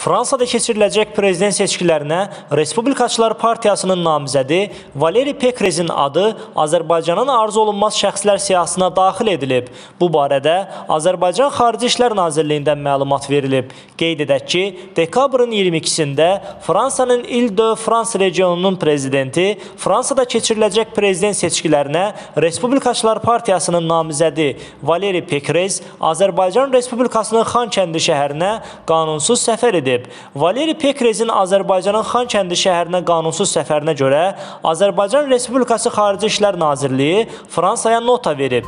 Fransada keçiriləcək prezident seçkilərinə Respublikaçılar Partiyasının namizədi Valeri Pekrezin adı Azərbaycanın arzu olunmaz şəxslər siyahısına daxil edilib. Bu barədə Azərbaycan Xarici İşlər Nazirliyindən məlumat verilib. Qeyd edək ki, dekabrın 22-sində Fransanın Ile-de-France regionunun prezidenti Fransada keçiriləcək prezident seçkilərinə Respublikaçılar Partiyasının namizədi Valeri Pekrez Azərbaycan Respublikasının Xankəndi şəhərinə qanunsuz səfər edib edib. Valeri Pekrezin Azərbaycanın Xankəndi şəhərinə qanunsuz səfərinə görə Azərbaycan Respublikası Xarici İşlər Nazirliyi Fransaya nota verib.